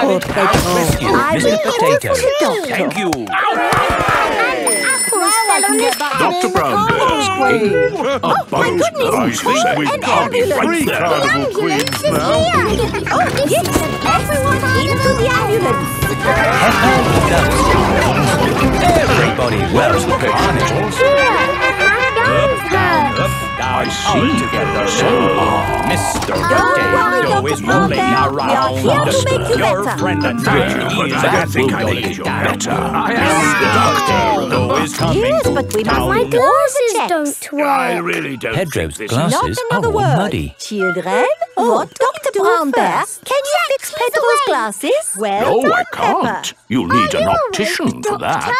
Pedro. Rescue, I Mr. will Potato. go to the doctor. Thank you. Dr. Brownbear speaking. Oh, my goodness! I think we've An got ambulance. three carnival queens now. Oh, yes! Everyone into the ambulance! Everybody loves the carnivals. I see. So, Mr. worry, is rolling Brownbear. We are here to make you Your better. friend and Yeah, me but is I at think I Google need you down. better. I Mr. Potato is coming Yes, to but we must town. my glasses don't I work. really don't Pedro's think this Not glasses are another all word. muddy. Children, oh, what Dr. Brown Bear? Can you fix Pedro's glasses? Well No, I can't. You'll need an optician for that.